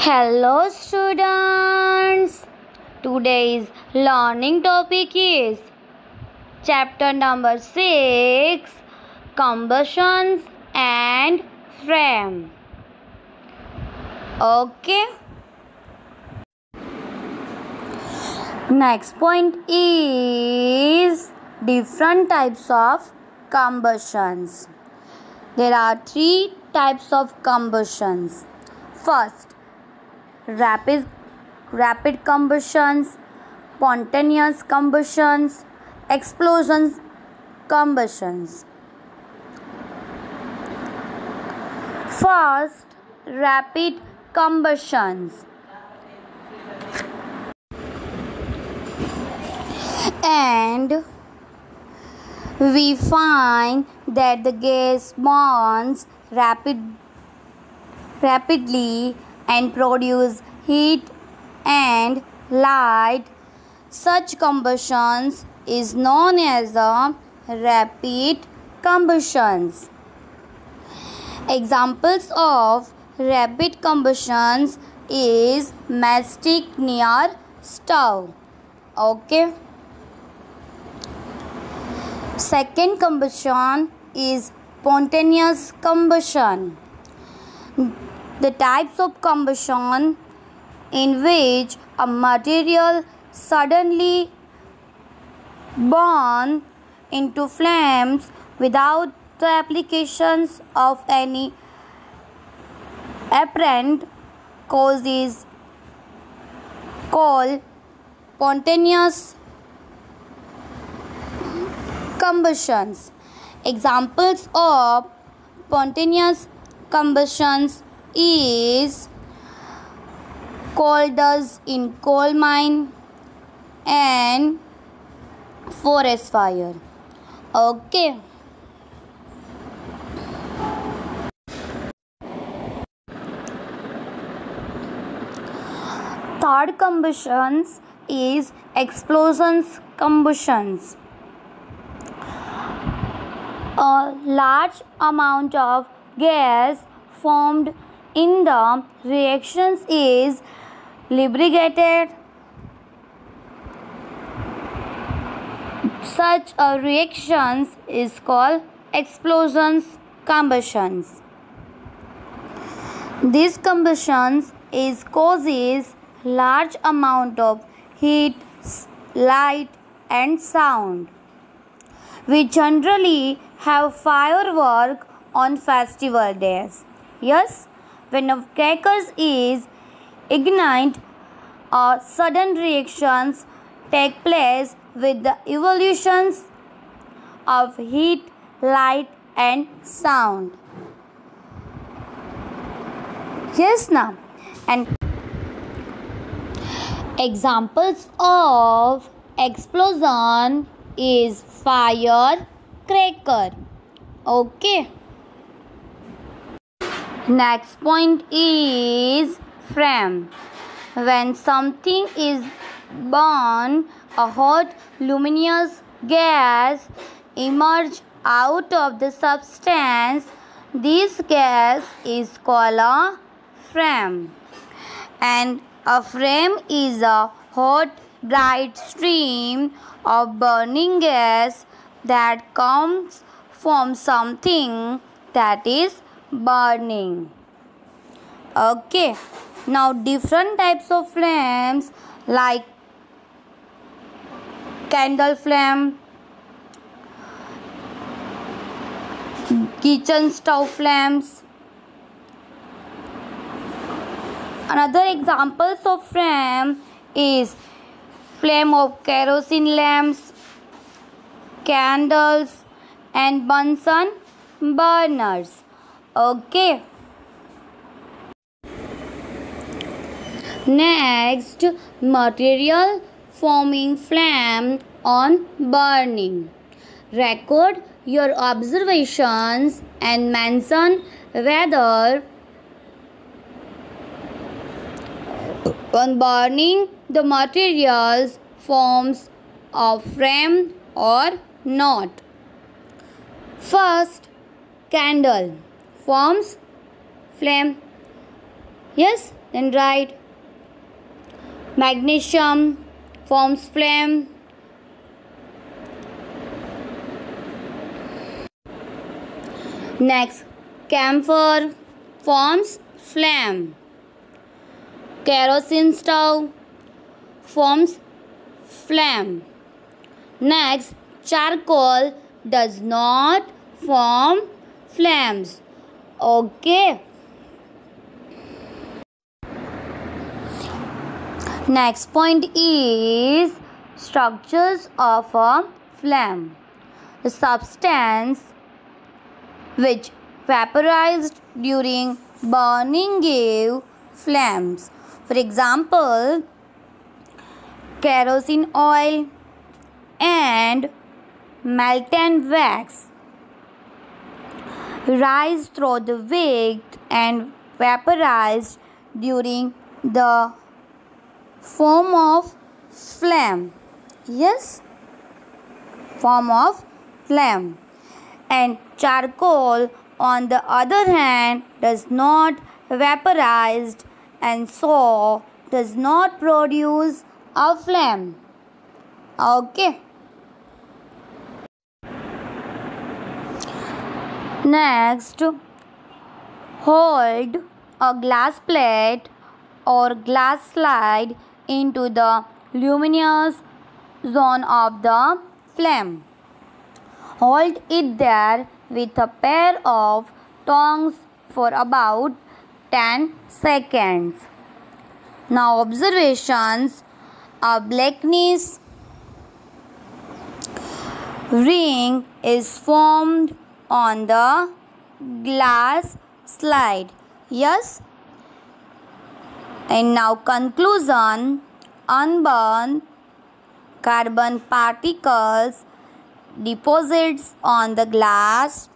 Hello students. Today's learning topic is chapter number 6 combustions and flame. Okay. Next point is different types of combustions. There are three types of combustions. First, rapid rapid combustions, spontaneous combustions, explosions combustions. First, rapid combustions. And we find that the gas burns rapid, rapidly and produce heat and light. Such combustions is known as a rapid combustions. Examples of rapid combustions is mastic near stove. Okay. Second combustion is spontaneous combustion. The types of combustion in which a material suddenly burn into flames without the applications of any apparent cause is called spontaneous combustions. Examples of spontaneous combustions is coal dust in coal mine and forest fire. Okay. Third combustions is explosions combustions a large amount of gas formed in the reactions is lubricated. Such a reactions is called explosions combustions. This combustions is causes large amount of heat, light and sound. We generally have firework on festival days. Yes, when a crackers is ignited, a sudden reactions take place with the evolutions of heat, light and sound. Yes, now and examples of explosion is fire cracker. Okay next point is flame when something is burned a hot luminous gas emerge out of the substance. This gas is called a flame and a flame is a hot bright stream of burning gas that comes from something that is burning. Okay, now different types of flames like candle flame, kitchen stove flames. Another examples of flame is flame of kerosene lamps, candles and Bunsen burners. Okay. Next, material forming flame on burning. Record your observations and mention whether on burning the materials forms a flame or not. First, candle forms flame. Yes, Then write magnesium forms flame. Next, camphor forms flame. Kerosene stove forms flame. Next, charcoal does not form flames. Okay. Next point is structures of a flame. The substance which vaporized during burning gave flames. For example, kerosene oil and molten wax rise through the wick and vaporized during the form of flame. Yes? Form of flame. And charcoal on the other hand does not vaporized and so does not produce a flame. Okay next hold a glass plate or glass slide into the luminous zone of the flame. Hold it there with a pair of tongs for about 10 seconds. Now observations a blackness ring is formed on the glass slide. Yes, and now conclusion unburned carbon particles deposits on the glass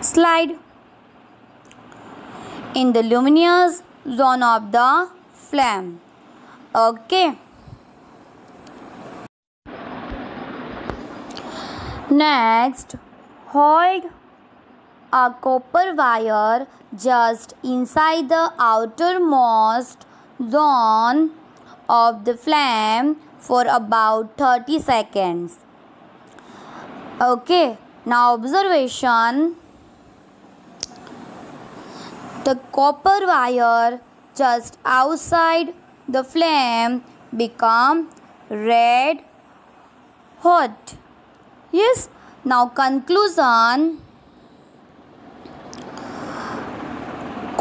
slide in the luminous zone of the flame. Okay. Next, hold a copper wire just inside the outermost zone of the flame for about 30 seconds. Okay, now observation. The copper wire just outside the flame become red hot. Yes, now conclusion.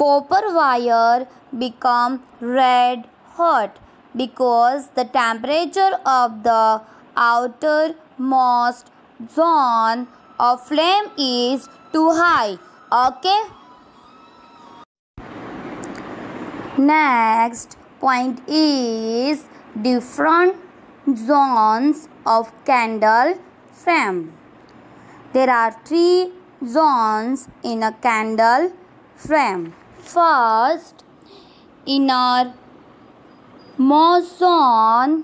copper wire become red hot because the temperature of the outermost zone of flame is too high. Okay? Next point is different zones of candle flame there are three zones in a candle flame First, inner most zone.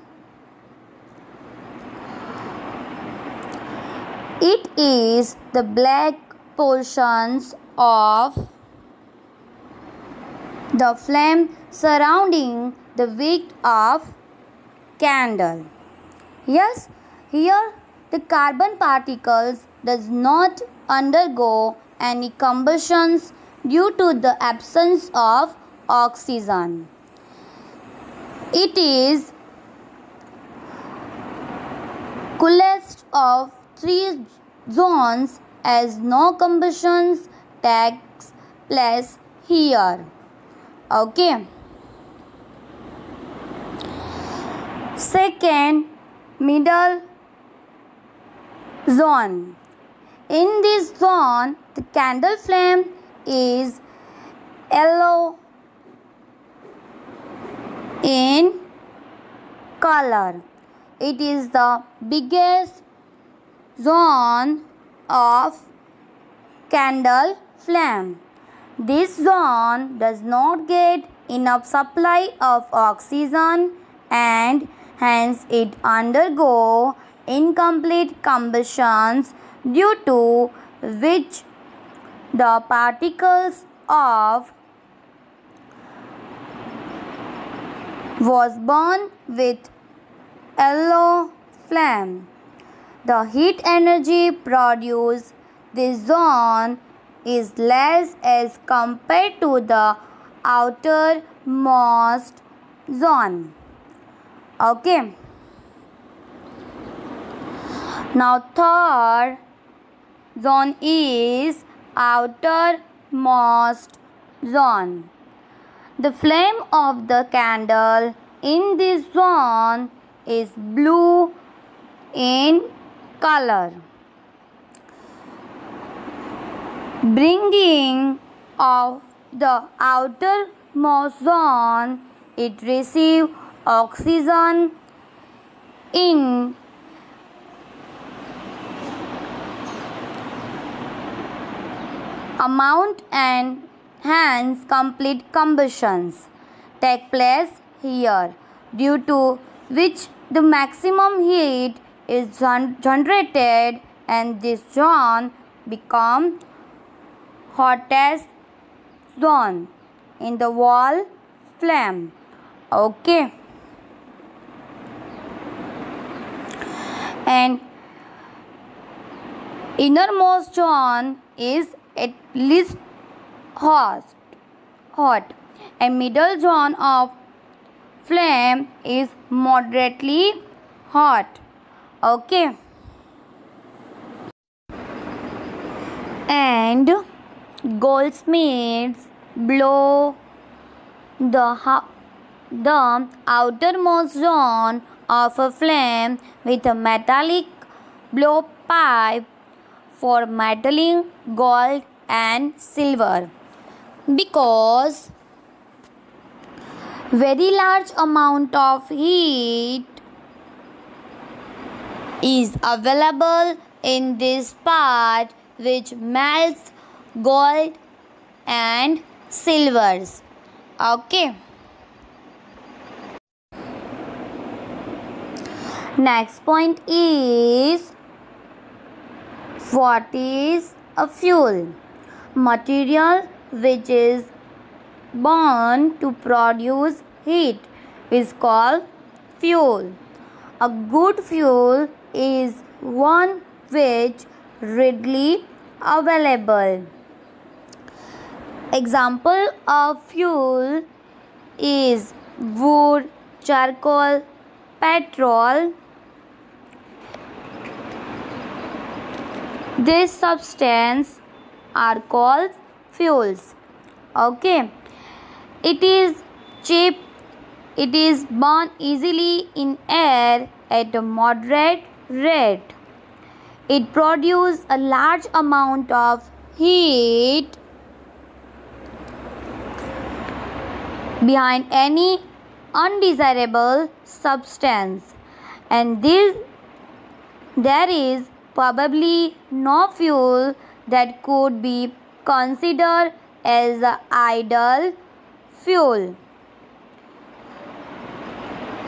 It is the black portions of the flame surrounding the wick of candle. Yes, here the carbon particles does not undergo any combustions due to the absence of oxygen. It is coolest of three zones as no combustions takes place here. Okay. Second, middle zone. In this zone, the candle flame is yellow in color. It is the biggest zone of candle flame. This zone does not get enough supply of oxygen and hence it undergo incomplete combustions due to which the particles of was born with yellow flame. The heat energy produced this zone is less as compared to the outermost zone. Okay. Now third zone is outermost zone. The flame of the candle in this zone is blue in color. Bringing of the outermost zone, it receives oxygen in amount and hence complete combustions take place here due to which the maximum heat is generated and this zone become hottest zone in the wall flame. Okay. And innermost zone is at least hot, hot. A middle zone of flame is moderately hot. Okay. And goldsmiths blow the, the outermost zone of a flame with a metallic blowpipe for metalling gold and silver. Because very large amount of heat is available in this part which melts gold and silvers. Okay. Next point is what is a fuel material which is burned to produce heat is called fuel. A good fuel is one which readily available. Example of fuel is wood, charcoal, petrol. This substance are called fuels. Okay. It is cheap. It is burned easily in air at a moderate rate. It produces a large amount of heat behind any undesirable substance. And this there is probably no fuel that could be considered as ideal fuel.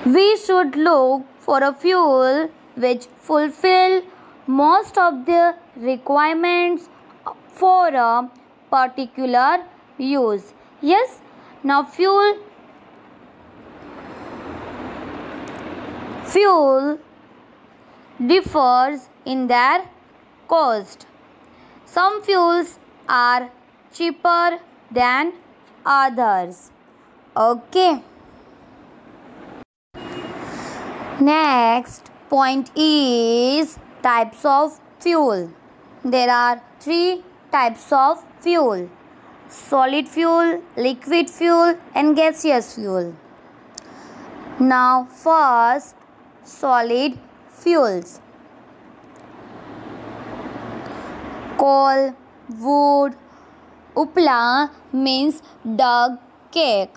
We should look for a fuel which fulfill most of the requirements for a particular use. Yes, now fuel fuel differs in their cost. Some fuels are cheaper than others. Okay. Next point is types of fuel. There are three types of fuel solid fuel, liquid fuel, and gaseous fuel. Now, first, solid fuels. coal, wood. Upla means dung cake.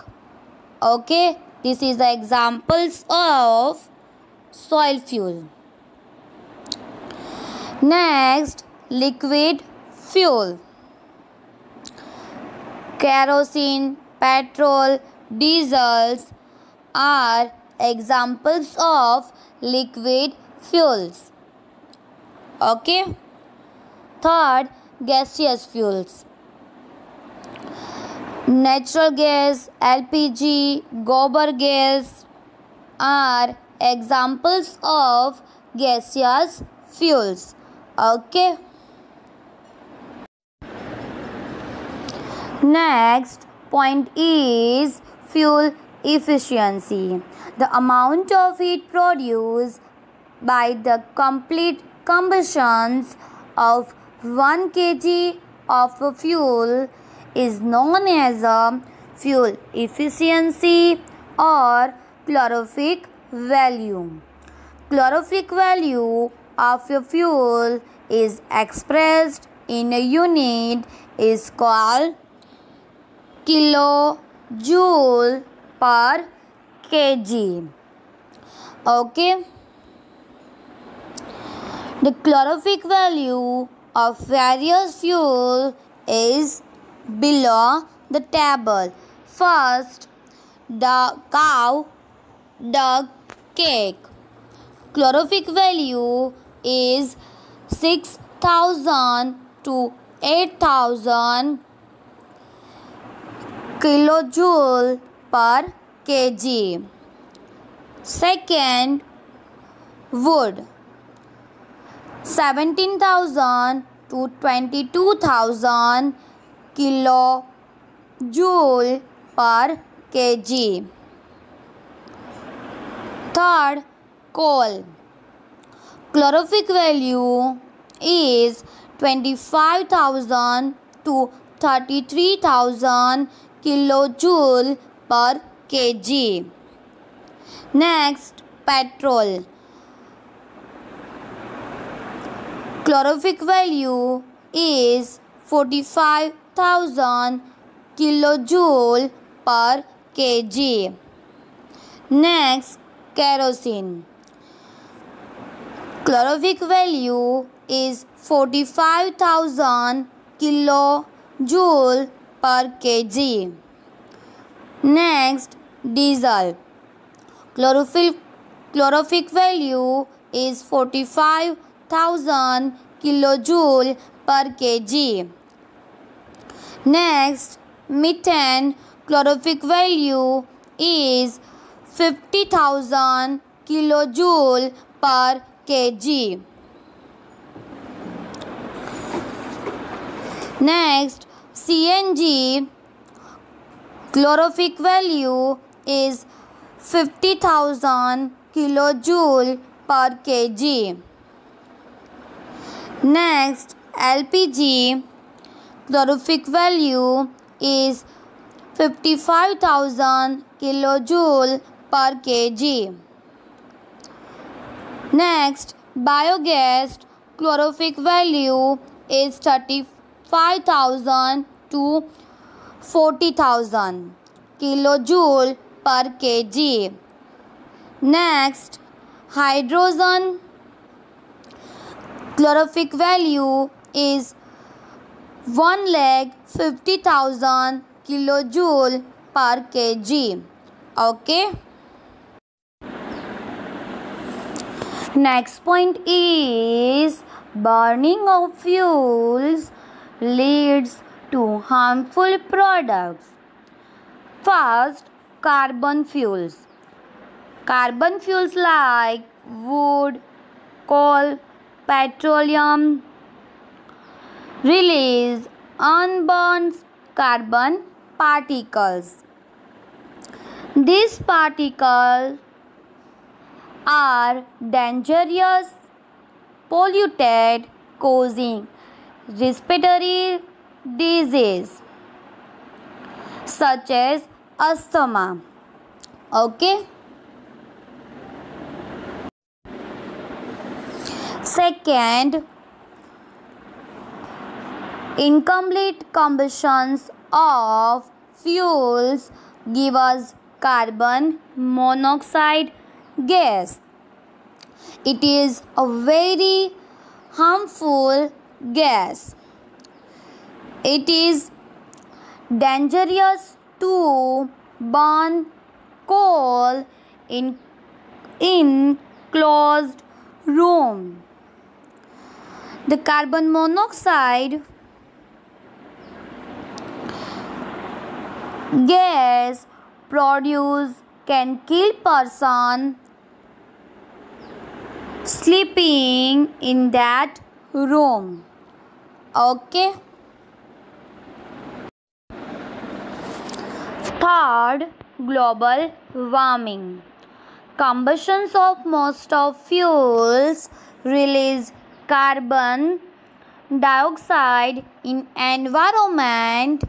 Okay, this is the examples of solid fuel. Next, liquid fuel. Kerosene, petrol, diesels are examples of liquid fuels. Okay. Third, gaseous fuels. Natural gas, LPG, gobar gas, are examples of gaseous fuels. Okay. Next point is fuel efficiency. The amount of heat produced by the complete combustions of 1 kg of fuel is known as a fuel efficiency or calorific value. Calorific value of a fuel is expressed in a unit is called kilojoule per kg. Okay. The calorific value of various fuel is below the table. First, the cow dung cake. Calorific value is 6000 to 8000 kilojoule per kg. Second, wood 17,000 to 22,000 kilojoule per kg. Third, coal. Calorific value is 25,000 to 33,000 kilojoule per kg. Next, petrol. Calorific value is 45,000 kilojoule per kg. Next, kerosene. Calorific value is 45,000 kilojoule per kg. Next, diesel. Calorific, calorific value is 45,000 kilojoule per kg. Next, methane. Calorific value is 50,000 kilojoule per kg. Next, CNG calorific value is 50,000 kilojoule per kg. Next, LPG calorific value is 55,000 kilojoule per kg. Next, biogas calorific value is 35,000 to 40,000 kilojoule per kg. Next, hydrogen calorific value is 1 lakh 50,000 kilojoule per kg. Okay. Next point is burning of fuels leads to harmful products. First, carbon fuels. Carbon fuels like wood, coal, petroleum release unburned carbon particles. These particles are dangerous, polluted, causing respiratory disease such as asthma. Okay. Second, incomplete combustions of fuels give us carbon monoxide gas. It is a very harmful gas. It is dangerous to burn coal in, in closed room. The carbon monoxide gas produce can kill person sleeping in that room. Okay? Third global warming. Combustions of most of fuels release carbon dioxide in environment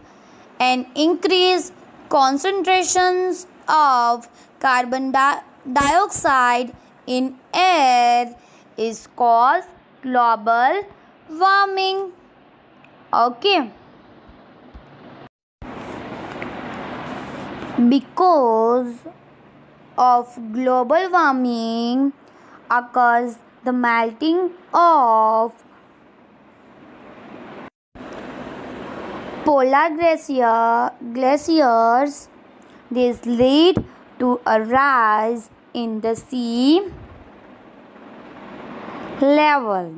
and increase concentrations of carbon di- dioxide in air is called global warming. Okay. Because of global warming occurs the melting of polar glacier, glaciers this lead to a rise in the sea level,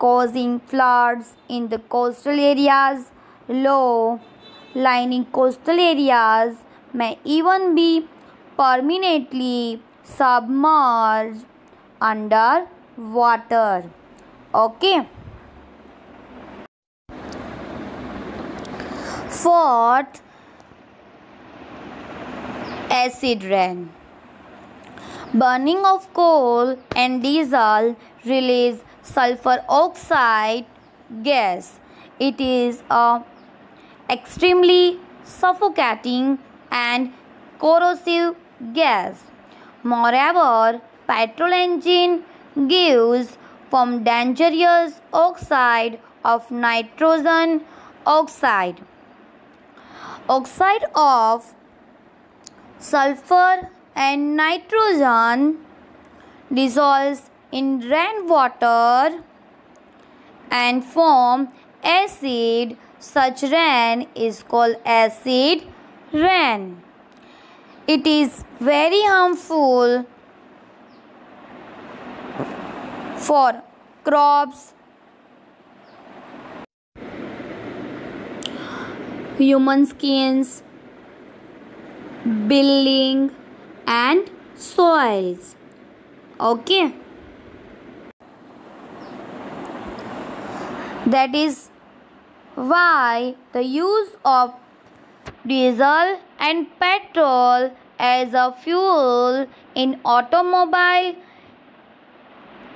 causing floods in the coastal areas. Low lying coastal areas may even be permanently submerged under water. Okay. Fourth, acid rain. Burning of coal and diesel release sulfur oxide gas. It is a extremely suffocating and corrosive gas. Moreover, petrol engine gives from dangerous oxide of nitrogen oxide. Oxide of sulfur and nitrogen dissolves in rainwater and form acid. Such rain is called acid rain. It is very harmful for crops, human skins, building and soils. Okay. That is why the use of diesel and petrol as a fuel in automobile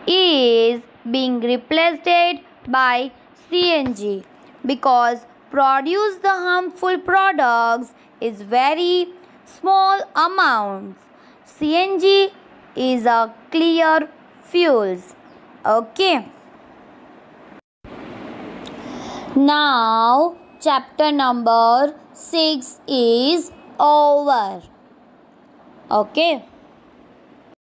is being replaced by CNG because produce the harmful products is very small amounts. CNG is a clear fuels. Okay. Now chapter number 6 is over. Okay.